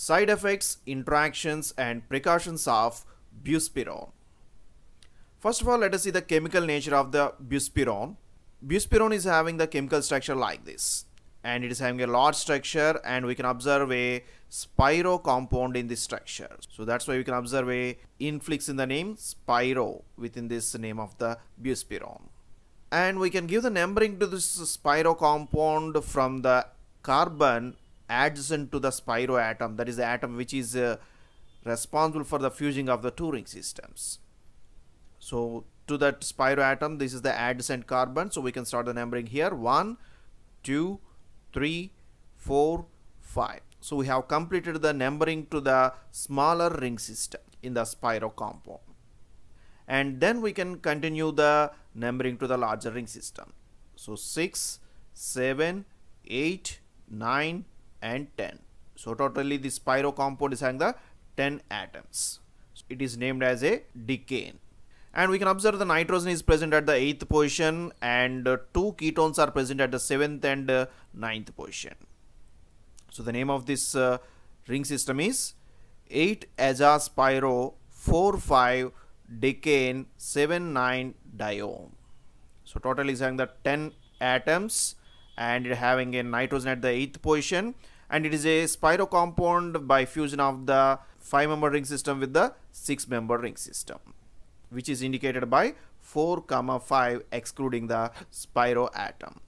Side effects, interactions and precautions of buspirone. First of all, let us see the chemical nature of the buspirone. Buspirone is having the chemical structure like this and it is having a large structure and we can observe a spiro compound in this structure. So that's why we can observe a infix in the name spiro within this name of the buspirone. And we can give the numbering to this spiro compound from the carbon adjacent to the spiro atom that is the atom which is uh, responsible for the fusing of the two ring systems. So to that spiro atom this is the adjacent carbon. So we can start the numbering here. 1 2 3 4 5 so we have completed the numbering to the smaller ring system in the spiro compound. And then we can continue the numbering to the larger ring system. So 6 7 8 9 and 10 so totally the spiro compound is having the 10 atoms it is named as a decane and we can observe the nitrogen is present at the 8th position and uh, two ketones are present at the 7th and uh, 9th position. So the name of this uh, ring system is 8 azaspiro 4 5 decane 7 9 dione. So total is having the 10 atoms and it having a nitrogen at the 8th position and it is a spiro compound by fusion of the 5 member ring system with the 6 member ring system which is indicated by 4 comma 5 excluding the spiro atom.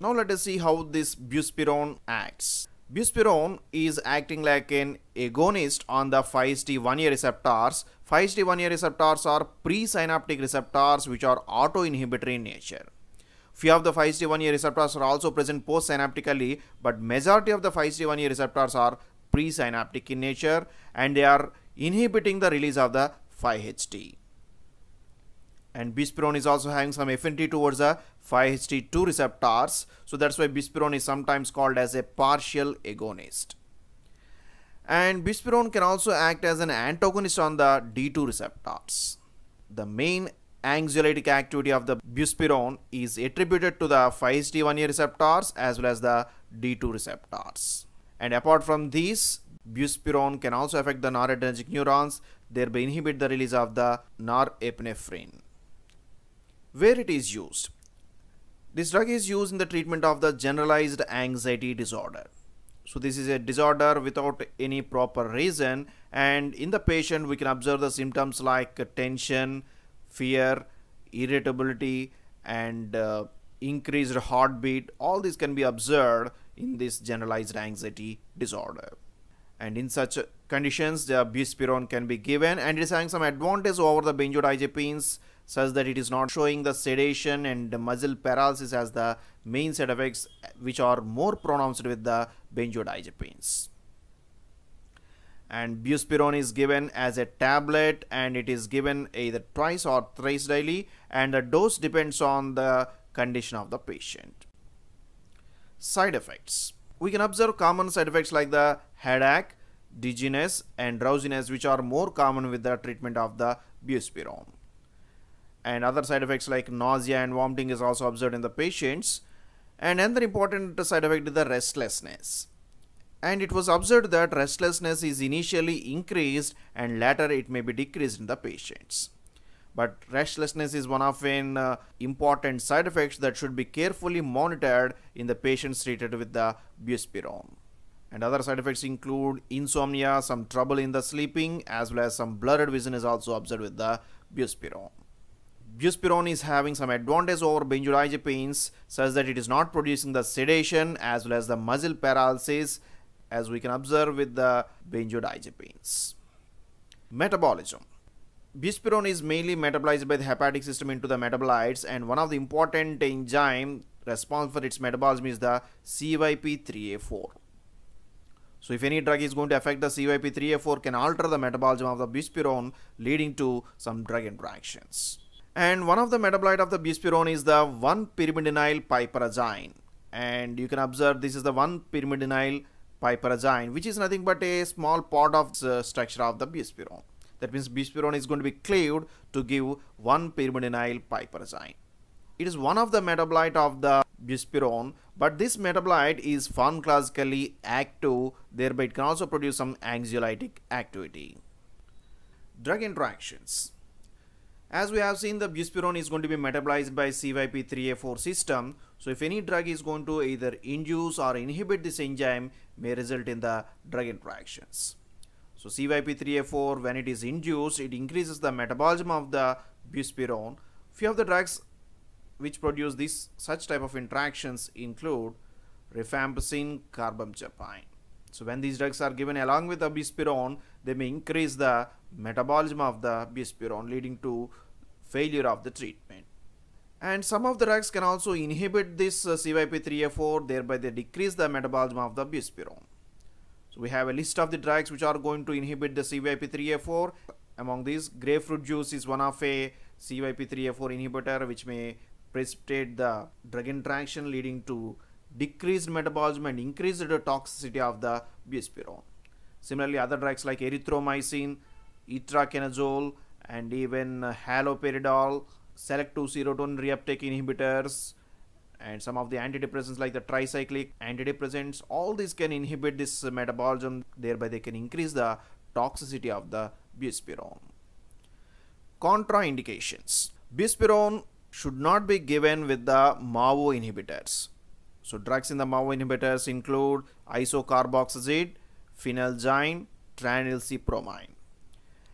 Now let us see how this buspirone acts. Buspirone is acting like an agonist on the 5HT1A receptors. 5HT1A receptors are presynaptic receptors which are autoinhibitory in nature. Few of the 5HT1A receptors are also present postsynaptically but majority of the 5HT1A receptors are presynaptic in nature and they are inhibiting the release of the 5-HT. And buspirone is also having some affinity towards the 5-HT2 receptors. So that's why buspirone is sometimes called as a partial agonist. And buspirone can also act as an antagonist on the D2 receptors. The main anxiolytic activity of the buspirone is attributed to the 5-HT1A receptors as well as the D2 receptors. And apart from these, buspirone can also affect the noradrenergic neurons thereby inhibit the release of the norepinephrine. Where it is used? This drug is used in the treatment of the generalized anxiety disorder. So this is a disorder without any proper reason and in the patient we can observe the symptoms like tension, fear, irritability and uh, increased heartbeat. All these can be observed in this generalized anxiety disorder and in such conditions the buspirone can be given and it is having some advantage over the benzodiazepines such that it is not showing the sedation and muscle paralysis as the main side effects which are more pronounced with the benzodiazepines and buspirone is given as a tablet and it is given either twice or thrice daily and the dose depends on the condition of the patient side effects we can observe common side effects like the headache, dizziness and drowsiness which are more common with the treatment of the buspirone. And other side effects like nausea and vomiting is also observed in the patients. And another important side effect is the restlessness. And it was observed that restlessness is initially increased and later it may be decreased in the patients but restlessness is one of an uh, important side effects that should be carefully monitored in the patients treated with the buspirone. And other side effects include insomnia, some trouble in the sleeping, as well as some blurred vision is also observed with the buspirone. Buspirone is having some advantage over benzodiazepines such that it is not producing the sedation as well as the muscle paralysis as we can observe with the benzodiazepines. Metabolism buspirone is mainly metabolized by the hepatic system into the metabolites and one of the important enzyme responsible for its metabolism is the CYP3A4. So if any drug is going to affect the CYP3A4 can alter the metabolism of the buspirone leading to some drug interactions. And one of the metabolite of the buspirone is the 1-pyrimidinylpiperazine piperazine and you can observe this is the 1-pyrimidinylpiperazine piperazine which is nothing but a small part of the structure of the buspirone. That means buspirone is going to be cleaved to give 1 pyrimidinylpiperazine. It is one of the metabolite of the buspirone but this metabolite is pharmacologically active thereby it can also produce some anxiolytic activity. Drug interactions as we have seen the buspirone is going to be metabolized by CYP3A4 system. So if any drug is going to either induce or inhibit this enzyme may result in the drug interactions. So CYP3A4 when it is induced it increases the metabolism of the buspirone. Few of the drugs which produce this such type of interactions include rifampicin carbamazepine. So when these drugs are given along with the they may increase the metabolism of the buspirone leading to failure of the treatment. And some of the drugs can also inhibit this uh, CYP3A4 thereby they decrease the metabolism of the buspirone. So we have a list of the drugs which are going to inhibit the CYP3A4. Among these grapefruit juice is one of a CYP3A4 inhibitor which may precipitate the drug interaction leading to decreased metabolism and increased toxicity of the buspirone. Similarly other drugs like erythromycin, itraconazole and even haloperidol, selective serotonin reuptake inhibitors and some of the antidepressants like the tricyclic antidepressants all these can inhibit this metabolism thereby they can increase the toxicity of the buspirone. Contraindications Buspirone should not be given with the MAO inhibitors. So drugs in the MAO inhibitors include isocarboxazid, phenelzine, tranylcypromine.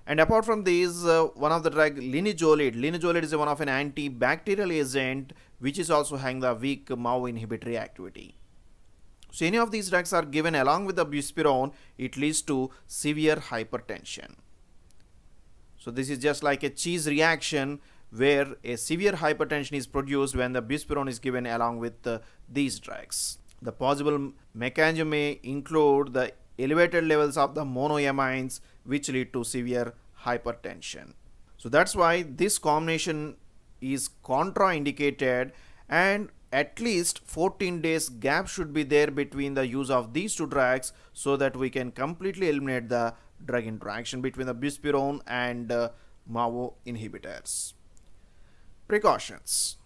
And apart from these, uh, one of the drug linezolid. Linezolid is one of an antibacterial agent which is also having the weak MAO inhibitory activity. So any of these drugs are given along with the buspirone, it leads to severe hypertension. So this is just like a cheese reaction where a severe hypertension is produced when the buspirone is given along with uh, these drugs. The possible mechanism may include the elevated levels of the monoamines which lead to severe hypertension. So that's why this combination is contraindicated and at least 14 days gap should be there between the use of these two drugs so that we can completely eliminate the drug interaction between the buspirone and uh, MAO inhibitors. Precautions.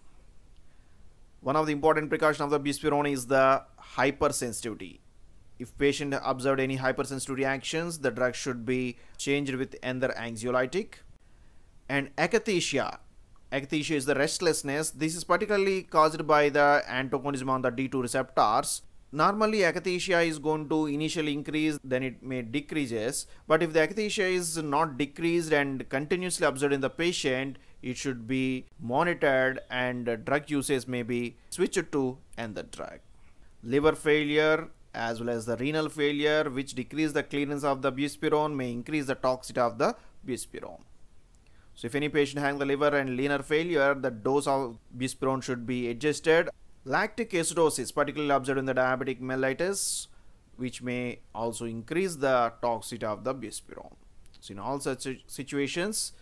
One of the important precautions of the buspirone is the hypersensitivity. If patient observed any hypersensitivity reactions, the drug should be changed with another anxiolytic. And akathisia. Akathisia is the restlessness. This is particularly caused by the antagonism on the D2 receptors. Normally akathisia is going to initially increase then it may decreases but if the akathisia is not decreased and continuously observed in the patient it should be monitored and drug usage may be switched to and the drug. Liver failure as well as the renal failure which decrease the clearance of the buspirone may increase the toxicity of the buspirone. So if any patient has the liver and renal failure, the dose of buspirone should be adjusted. Lactic acidosis, particularly observed in the diabetic mellitus, which may also increase the toxicity of the buspirone. So in all such situations,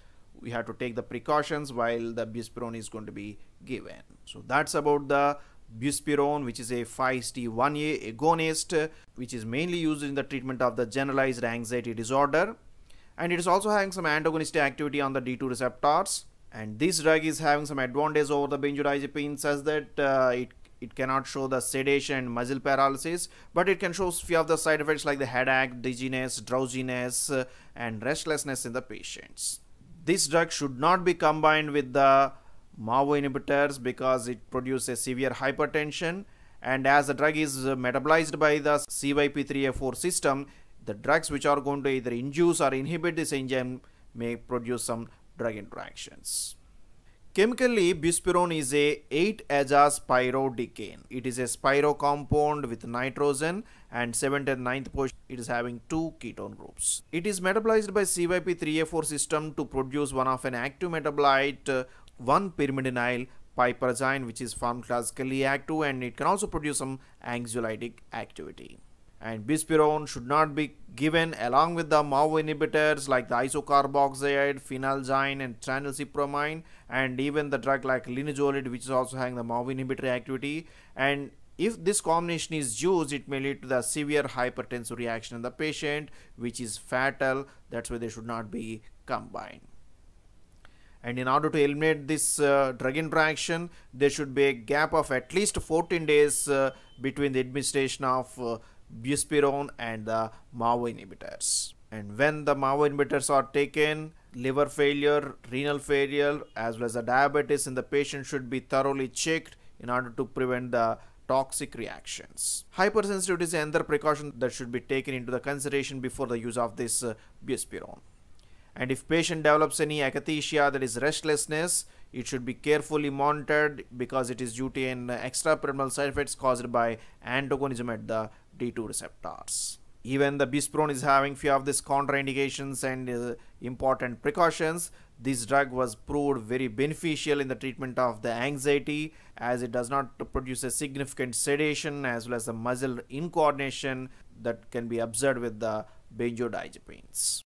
we have to take the precautions while the buspirone is going to be given. So that's about the buspirone which is a 5HT1A agonist which is mainly used in the treatment of the generalized anxiety disorder. And it is also having some antagonistic activity on the D2 receptors. And this drug is having some advantage over the benzodiazepine such that uh, it it cannot show the sedation and muscle paralysis but it can show few of the side effects like the headache dizziness drowsiness uh, and restlessness in the patients this drug should not be combined with the MAO inhibitors because it produces severe hypertension and as the drug is uh, metabolized by the CYP3A4 system, the drugs which are going to either induce or inhibit this enzyme may produce some drug interactions. Chemically, buspirone is a 8-azaspirodecane. It is a spiro compound with nitrogen and 7th and 9th position. It is having two ketone groups. It is metabolized by CYP3A4 system to produce one of an active metabolite uh, 1-pyrimidinylpiperazine piperazine which is pharmacologically active and it can also produce some anxiolytic activity and buspirone should not be given along with the MAO inhibitors like the isocarboxazid, phenelzine and tranylcypromine and even the drug like linezolid which is also having the MAO inhibitory activity. And if this combination is used it may lead to the severe hypertensive reaction in the patient which is fatal. That's why they should not be combined. And in order to eliminate this uh, drug interaction there should be a gap of at least 14 days uh, between the administration of uh, buspirone and the MAO inhibitors and when the MAO inhibitors are taken liver failure renal failure as well as the diabetes in the patient should be thoroughly checked in order to prevent the toxic reactions. Hypersensitivity is another precaution that should be taken into the consideration before the use of this uh, buspirone. And if patient develops any akathisia that is restlessness, it should be carefully monitored because it is due to an extrapyramidal side effects caused by antagonism at the D2 receptors. Even the buspirone is having few of these contraindications and uh, important precautions. This drug was proved very beneficial in the treatment of the anxiety as it does not produce a significant sedation as well as the muscle incoordination that can be observed with the benzodiazepines.